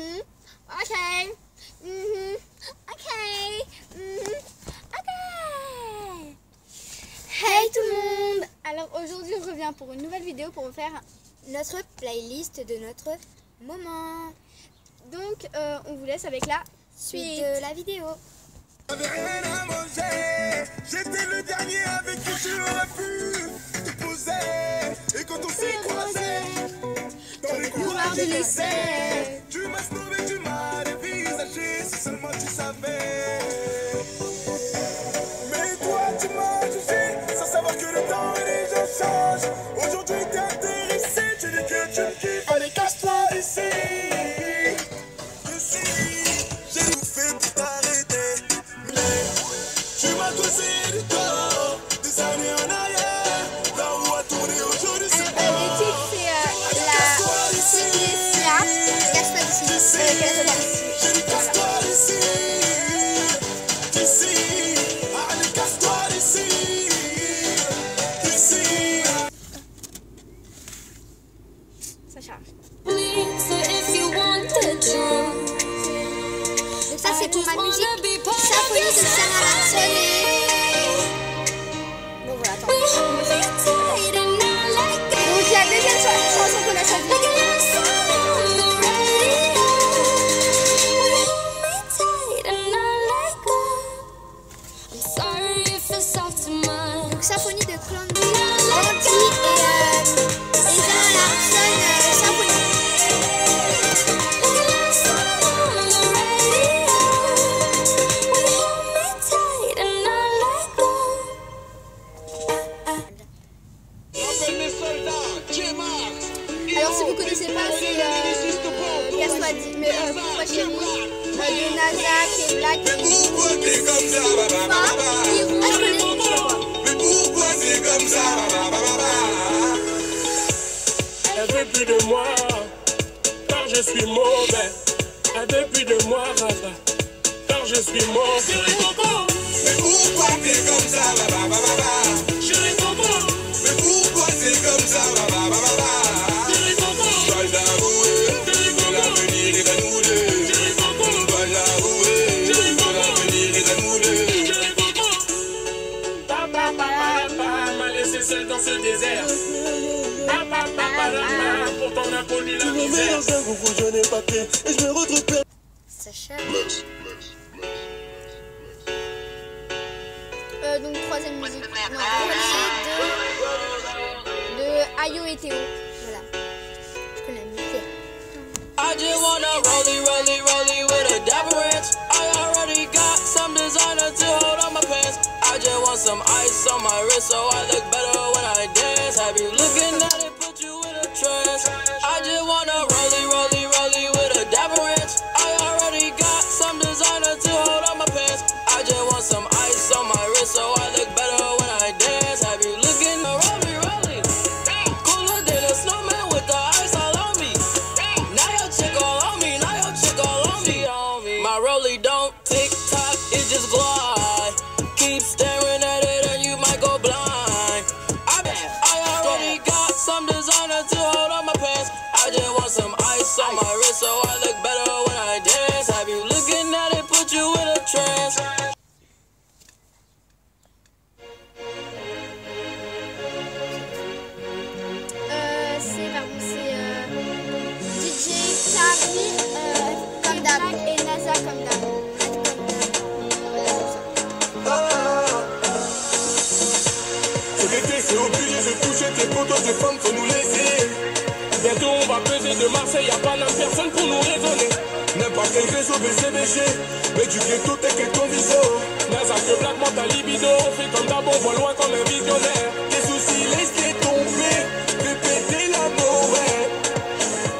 Mhm. Ok. Mhm. Ok. Mhm. Ok. Hey tout le monde Alors aujourd'hui on revient pour une nouvelle vidéo pour vous faire notre playlist de notre moment. Donc euh, on vous laisse avec la Suite suite. de la vidéo. J'avais rien à manger. J'étais le dernier avec qui j'aurais pu te poser. Et quand on s'est croisés, dans les couloirs du lycée, Ça charge. Ça c'est pour ma musique. wanna be part of Symphonie je suis mauvais. Elle veut plus de moi, Rafa, car je suis mauvais. Chérie Coco, Mais pourquoi t'es comme ça ba, ba, ba, ba, ba. chérie Coco, Mais pourquoi t'es comme ça ba, ba, ba, ba, ba. chérie Coco, Je dois l'avouer, que l'avenir est à nous deux. chérie Coco, Je dois l'avouer, que l'avenir est à nous deux. chérie Coco. Papa, papa, papa m'a laissé seul dans ce désert. Perdu. Sacha. Euh, donc troisième musique. Non, de, de Ayo et Théo. Voilà. Je connais. I just wanna rollie, rollie, rollie with a dapper ranch. I already got some designer to hold on my pants. I just want some ice on my wrist so I look better when I dance. Have you looking at on my wrist so I Mais du ghetto t'es quel ton viso. Naza que Black à libido, on fait comme d'hab, on voit loin comme un visionnaire. Tes soucis laisse-les tomber, répétez l'amour, ouais.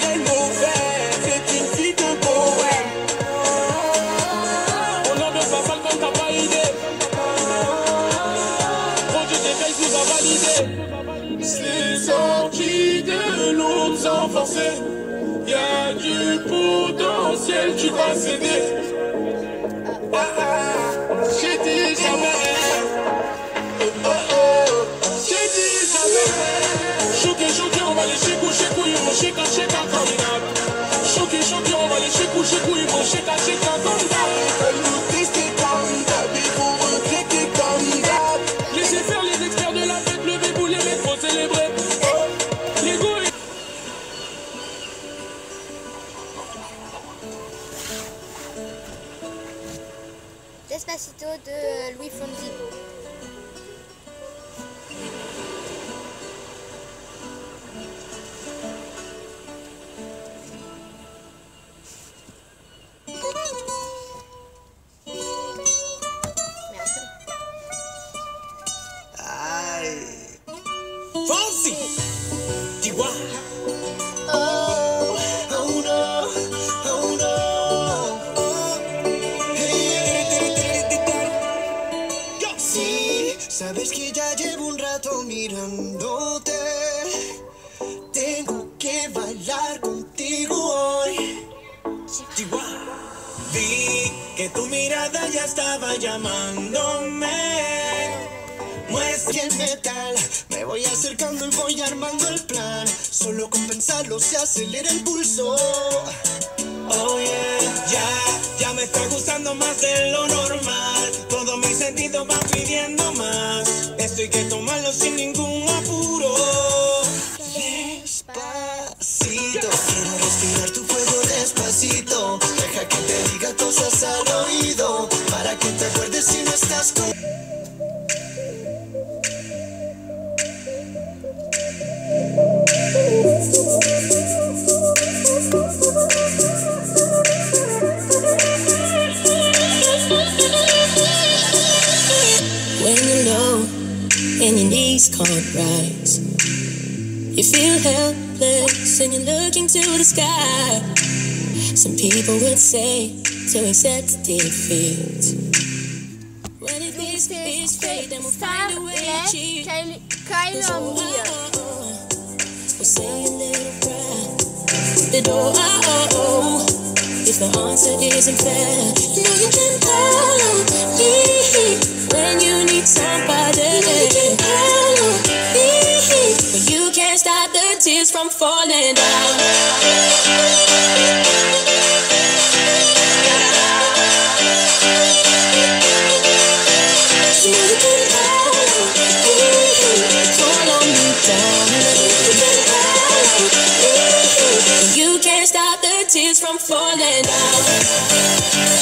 Rien de mauvais, c'est une fille de poème. On ambiance la salle comme t'as pas idée. Produit des veilles, nous a validé. C'est sorti de l'eau sans forcer. Du potentiel, tu vas céder. Ah, ah, J'ai dit jamais. Oh, oh, oh. J'ai dit jamais. Choqué, choqué, on va les chécou, chécou, on chéka, chéka, comme une âme. Choqué, choqué, on va les chez cou, ils vont chez ta, Despacito de Louis Fonzi. Mirándote. Tengo que bailar contigo hoy. Vi que tu mirada ya estaba llamándome Muestra el metal, me voy acercando y voy armando el plan. Solo con pensarlo se acelera el pulso. Oh yeah, ya, ya me está gustando más de lo normal. Todos mis sentidos van pidiendo más. Hay que tomarlo sin ningún apuro. Despacito, quiero respirar tu fuego despacito. Deja que te diga cosas al oído. Para que te acuerdes si no estás con. And can't rise, you feel helpless and you're looking to the sky. Some people would say to accept defeat. When it is, it's fate, then we'll find a way to cheat. Kyler Miller. We'll say a little prayer. The door, oh, oh, if the answer isn't fair, you know you can call on me when you need somebody. tears from falling down. You can't stop the tears from falling down.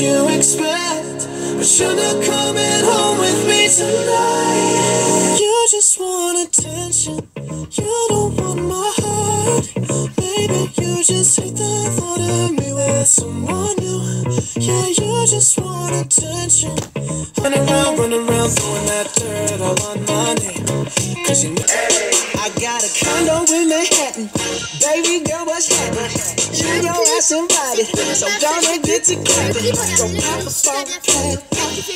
You. Expect? But you're not coming home with me tonight. You just want attention. You don't want my heart. Baby, you just hate the thought of me with someone new. Yeah, you just want attention. Running around, running around, throwing that dirt all on my name. Cause you know Baby girl, what's happening? You know invited. So don't get to clapping. Go pop a phone, plan.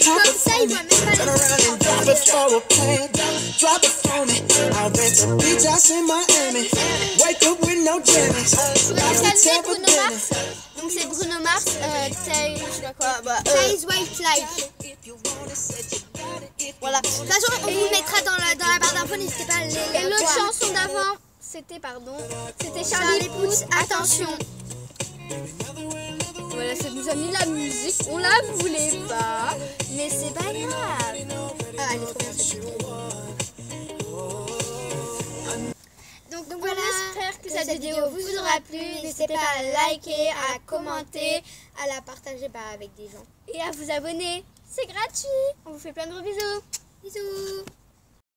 Pop a phone, turn around and drop it for a plan. Drop it for me. I'll rent a beach house in Miami. Wake up with no jammies. Like a Calmer Tampa Bruno dinner. Mars? Donc c'est Bruno Mars, euh, je sais pas quoi, bah, euh, Eyes White Light. voilà. De toute façon, on vous mettra dans la, dans la barre d'infos, n'hésitez pas à aller Et l'autre chanson d'avant, c'était pardon, c'était Charlie Puth, attention. Voilà, ça nous a mis la musique, on la voulait pas, mais c'est pas grave. Ah, elle est trop bien cette. Donc, Donc voilà, on espère que que cette vidéo vous aura plu. N'hésitez pas à liker, à commenter, à la partager bah, avec des gens. et à vous abonner. C'est gratuit. On vous fait plein de gros bisous. Bisous